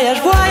voyage, voyage.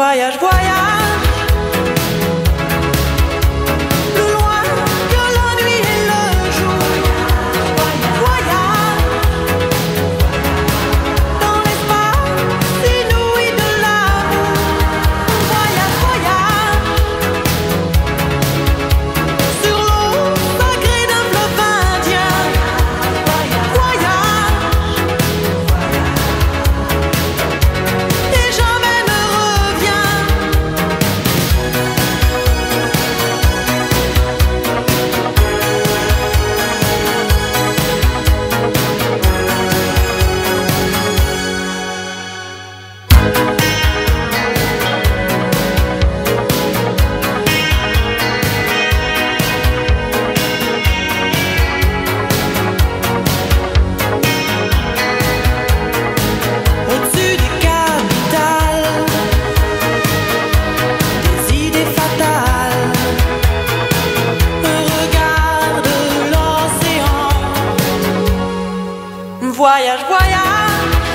guaias, guaias. Voyage, voyage.